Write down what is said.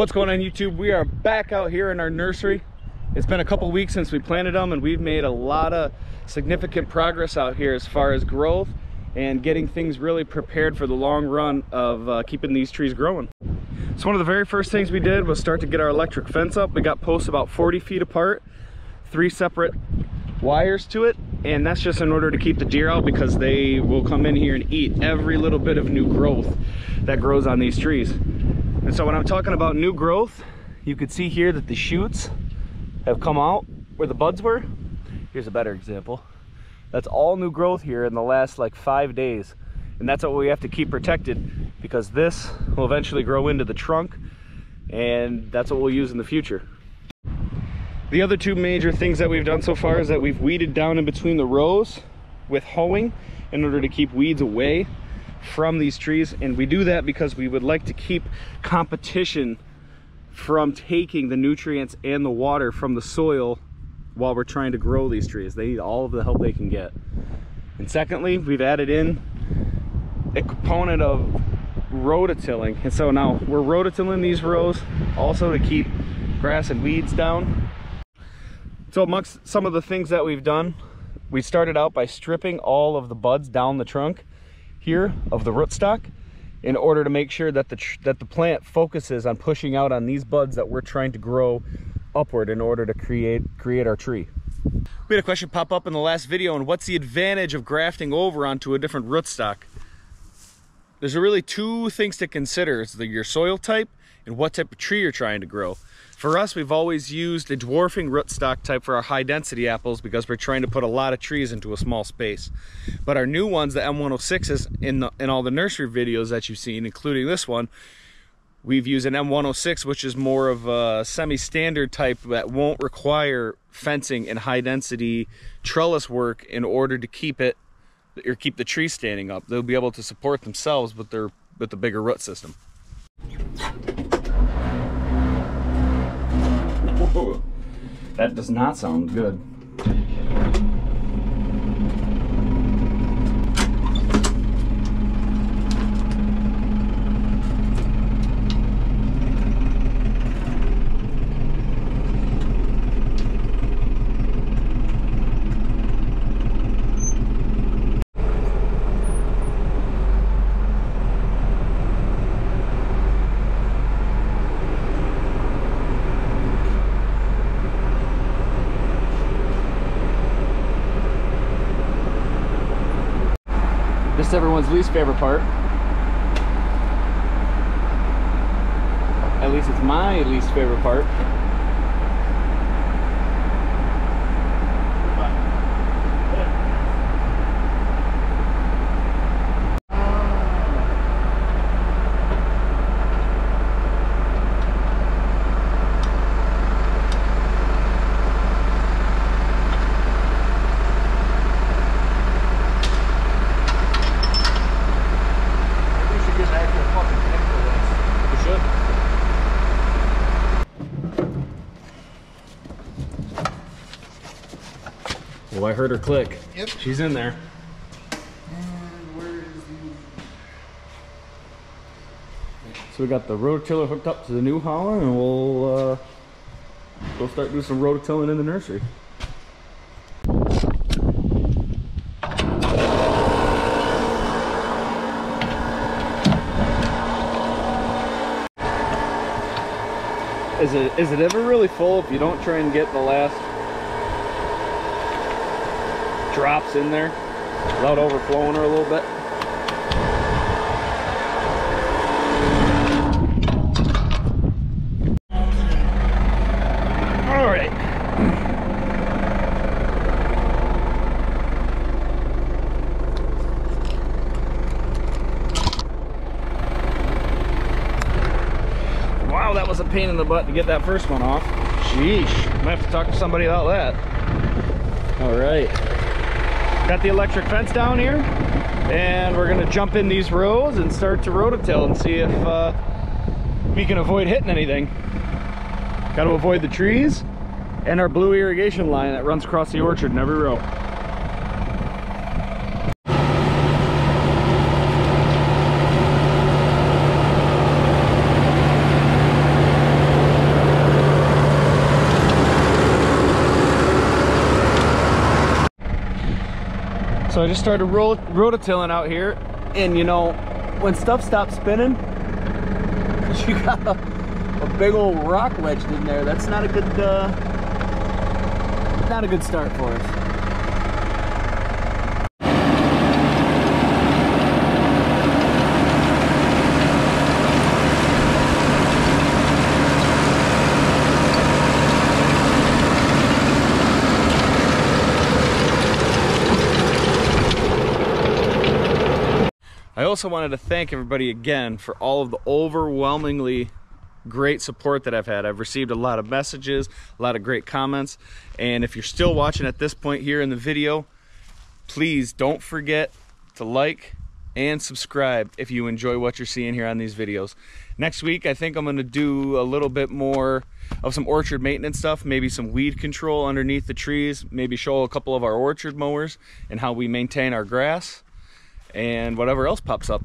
What's going on YouTube? We are back out here in our nursery. It's been a couple weeks since we planted them and we've made a lot of significant progress out here as far as growth and getting things really prepared for the long run of uh, keeping these trees growing. So one of the very first things we did was start to get our electric fence up. We got posts about 40 feet apart, three separate wires to it and that's just in order to keep the deer out because they will come in here and eat every little bit of new growth that grows on these trees and so when i'm talking about new growth you can see here that the shoots have come out where the buds were. Here's a better example. That's all new growth here in the last like five days. And that's what we have to keep protected because this will eventually grow into the trunk and that's what we'll use in the future. The other two major things that we've done so far is that we've weeded down in between the rows with hoeing in order to keep weeds away from these trees. And we do that because we would like to keep competition from taking the nutrients and the water from the soil while we're trying to grow these trees. They need all of the help they can get. And secondly, we've added in a component of rototilling. And so now we're rototilling these rows also to keep grass and weeds down so amongst some of the things that we've done, we started out by stripping all of the buds down the trunk here of the rootstock in order to make sure that the that the plant focuses on pushing out on these buds that we're trying to grow upward in order to create create our tree. We had a question pop up in the last video on what's the advantage of grafting over onto a different rootstock. There's really two things to consider. It's the, your soil type and what type of tree you're trying to grow. For us, we've always used a dwarfing rootstock type for our high density apples because we're trying to put a lot of trees into a small space. But our new ones, the M106s, in, the, in all the nursery videos that you've seen, including this one, we've used an M106, which is more of a semi-standard type that won't require fencing and high density trellis work in order to keep it or keep the tree standing up. They'll be able to support themselves with their with the bigger root system. That does not sound good. This everyone's least favorite part. At least it's my least favorite part. Oh, I heard her click. Yep. She's in there. So we got the rototiller hooked up to the new hauler and we'll uh, we'll start doing some rototilling in the nursery. Is it is it ever really full if you don't try and get the last drops in there without overflowing her a little bit. All right. Wow, that was a pain in the butt to get that first one off. Sheesh, might have to talk to somebody about that. All right. Got the electric fence down here and we're gonna jump in these rows and start to rototill and see if uh, we can avoid hitting anything. Got to avoid the trees and our blue irrigation line that runs across the orchard in every row. So I just started ro rototilling out here and you know, when stuff stops spinning, you got a, a, big old rock wedged in there. That's not a good, uh, not a good start for us. Also wanted to thank everybody again for all of the overwhelmingly great support that I've had. I've received a lot of messages, a lot of great comments, and if you're still watching at this point here in the video, please don't forget to like and subscribe if you enjoy what you're seeing here on these videos. Next week, I think I'm gonna do a little bit more of some orchard maintenance stuff, maybe some weed control underneath the trees, maybe show a couple of our orchard mowers and how we maintain our grass and whatever else pops up.